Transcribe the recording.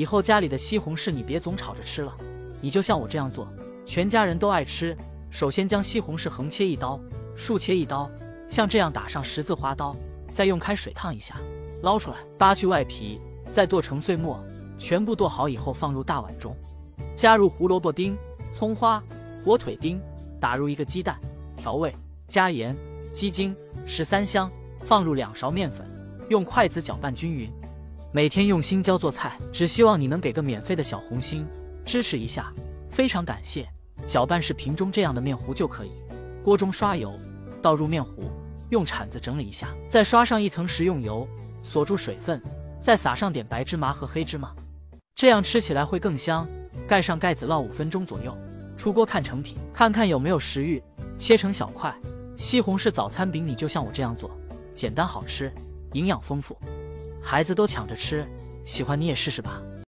以后家里的西红柿你别总炒着吃了，你就像我这样做，全家人都爱吃。首先将西红柿横切一刀，竖切一刀，像这样打上十字花刀，再用开水烫一下，捞出来，扒去外皮，再剁成碎末，全部剁好以后放入大碗中，加入胡萝卜丁、葱花、火腿丁，打入一个鸡蛋，调味，加盐、鸡精、十三香，放入两勺面粉，用筷子搅拌均匀。每天用心教做菜，只希望你能给个免费的小红心，支持一下，非常感谢。搅拌视频中这样的面糊就可以。锅中刷油，倒入面糊，用铲子整理一下，再刷上一层食用油，锁住水分，再撒上点白芝麻和黑芝麻，这样吃起来会更香。盖上盖子烙五分钟左右，出锅看成品，看看有没有食欲，切成小块。西红柿早餐饼，你就像我这样做，简单好吃，营养丰富，孩子都抢着吃，喜欢你也试试吧。